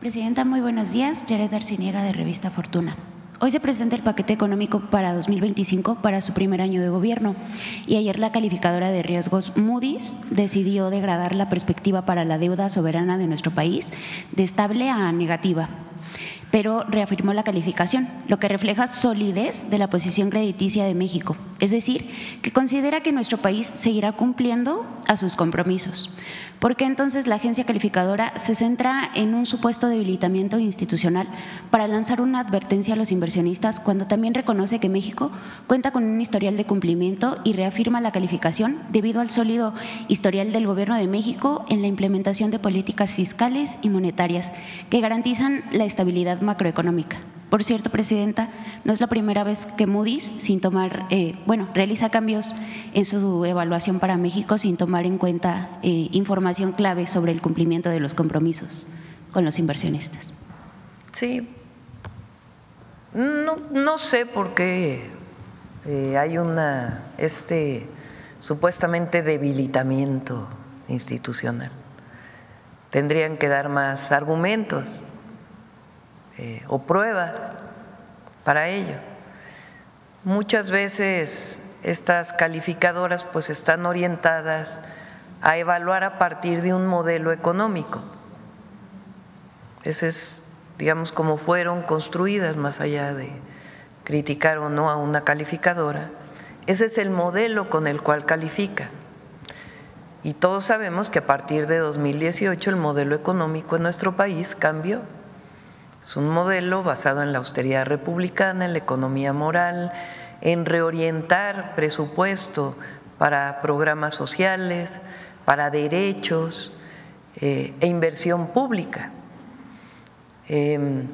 Presidenta, muy buenos días. Jared Arciniega de Revista Fortuna. Hoy se presenta el paquete económico para 2025 para su primer año de gobierno y ayer la calificadora de riesgos Moody's decidió degradar la perspectiva para la deuda soberana de nuestro país de estable a negativa pero reafirmó la calificación, lo que refleja solidez de la posición crediticia de México, es decir, que considera que nuestro país seguirá cumpliendo a sus compromisos. ¿Por qué entonces la agencia calificadora se centra en un supuesto debilitamiento institucional para lanzar una advertencia a los inversionistas cuando también reconoce que México cuenta con un historial de cumplimiento y reafirma la calificación debido al sólido historial del Gobierno de México en la implementación de políticas fiscales y monetarias que garantizan la estabilidad macroeconómica? Por cierto, Presidenta, no es la primera vez que Moody's, sin tomar, eh, bueno, realiza cambios en su evaluación para México sin tomar en cuenta eh, información clave sobre el cumplimiento de los compromisos con los inversionistas. Sí, no, no sé por qué eh, hay una, este supuestamente debilitamiento institucional. Tendrían que dar más argumentos eh, o pruebas para ello. Muchas veces estas calificadoras pues están orientadas a evaluar a partir de un modelo económico. Ese es, digamos, como fueron construidas, más allá de criticar o no a una calificadora. Ese es el modelo con el cual califica. Y todos sabemos que a partir de 2018 el modelo económico en nuestro país cambió. Es un modelo basado en la austeridad republicana, en la economía moral, en reorientar presupuesto para programas sociales, para derechos eh, e inversión pública. Em,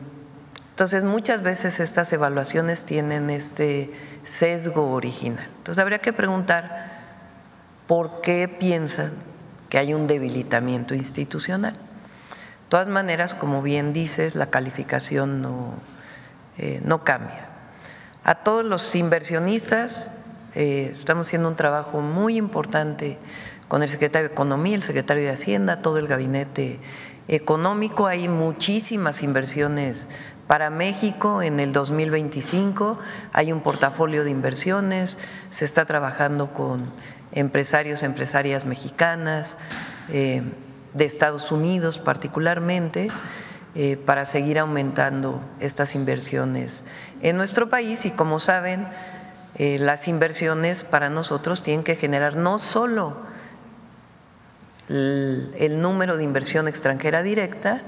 entonces, muchas veces estas evaluaciones tienen este sesgo original. Entonces, habría que preguntar por qué piensan que hay un debilitamiento institucional todas maneras, como bien dices, la calificación no, eh, no cambia. A todos los inversionistas eh, estamos haciendo un trabajo muy importante con el secretario de Economía, el secretario de Hacienda, todo el gabinete económico. Hay muchísimas inversiones para México en el 2025. Hay un portafolio de inversiones, se está trabajando con empresarios, empresarias mexicanas. Eh, de Estados Unidos particularmente, eh, para seguir aumentando estas inversiones en nuestro país y como saben, eh, las inversiones para nosotros tienen que generar no solo el, número de inversión extranjera directa,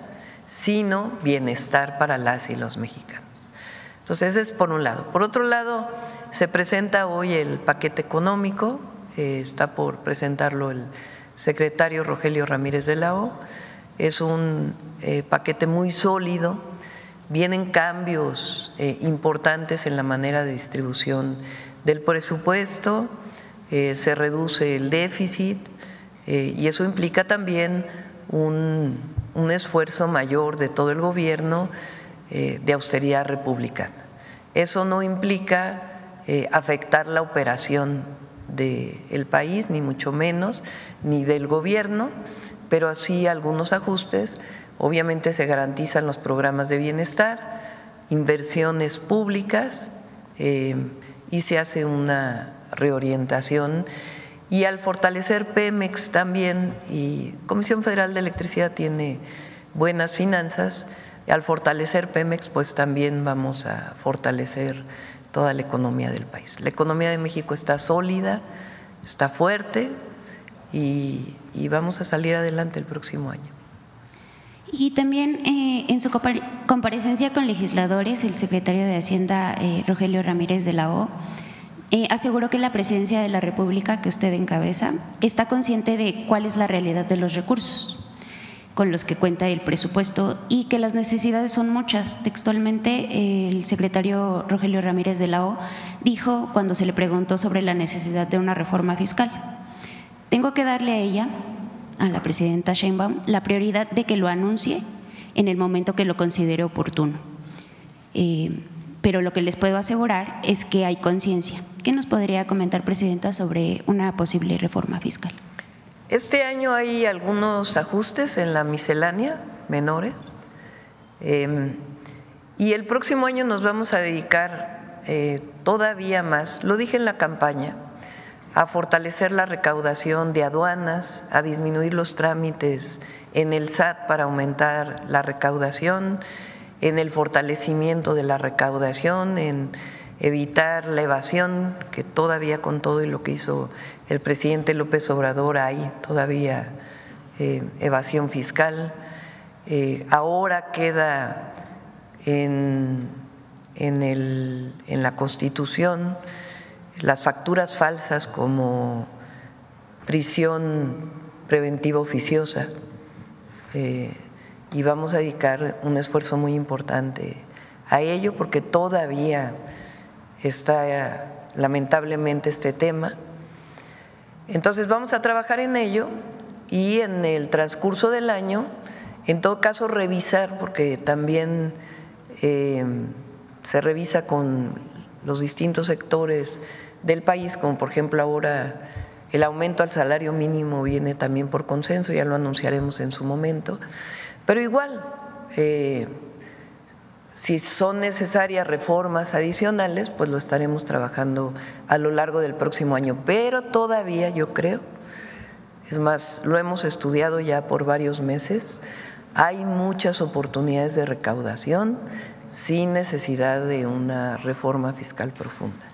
sino bienestar para las y los mexicanos. Entonces, ese es por un lado. Por otro lado, se presenta hoy el paquete económico, eh, está por presentarlo el secretario Rogelio Ramírez de la O. Es un eh, paquete muy sólido, vienen cambios eh, importantes en la manera de distribución del presupuesto, eh, se reduce el déficit y eso implica también un, un, esfuerzo mayor de todo el gobierno de austeridad republicana. Eso no implica afectar la operación del país, ni mucho menos, ni del gobierno, pero así algunos ajustes. Obviamente se garantizan los programas de bienestar, inversiones públicas eh, y se hace una reorientación. Y al fortalecer Pemex también, y Comisión Federal de Electricidad tiene buenas finanzas, al fortalecer Pemex, pues también vamos a fortalecer toda la economía del país. La economía de México está sólida, está fuerte y, vamos a salir adelante el próximo año. Y también eh, en su comparecencia con legisladores, el secretario de Hacienda, eh, Rogelio Ramírez de la O, eh, aseguró que la presidencia de la República que usted encabeza está consciente de cuál es la realidad de los recursos con los que cuenta el presupuesto y que las necesidades son muchas. Textualmente, el secretario Rogelio Ramírez de la O dijo cuando se le preguntó sobre la necesidad de una reforma fiscal. Tengo que darle a ella, a la presidenta Sheinbaum, la prioridad de que lo anuncie en el momento que lo considere oportuno. Eh, pero lo que les puedo asegurar es que hay conciencia. ¿Qué nos podría comentar, Presidenta, sobre una posible reforma fiscal? Este año hay algunos ajustes en la miscelánea menores Em, y el próximo año nos vamos a dedicar eh, todavía más, lo dije en la campaña, a fortalecer la recaudación de aduanas, a disminuir los trámites en el SAT para aumentar la recaudación, en el fortalecimiento de la recaudación, en evitar la evasión, que todavía con todo y lo que hizo el presidente López Obrador hay todavía eh, evasión fiscal. Eh, ahora queda en, en, la Constitución las facturas falsas como prisión preventiva oficiosa. Eh, y vamos a dedicar un esfuerzo muy importante a ello porque todavía está lamentablemente este tema. Entonces vamos a trabajar en ello y en el transcurso del año, en todo caso revisar, porque también eh, se revisa con los distintos sectores del país, como por ejemplo ahora el aumento al salario mínimo viene también por consenso, ya lo anunciaremos en su momento, pero igual, eh, si son necesarias reformas adicionales, pues lo estaremos trabajando a lo largo del próximo año. Pero todavía yo creo, es más, lo hemos estudiado ya por varios meses, hay muchas oportunidades de recaudación sin necesidad de una reforma fiscal profunda.